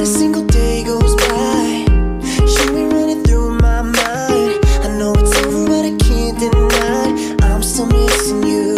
A single day goes by. You running through my mind. I know it's over, but I can't deny. I'm still missing you.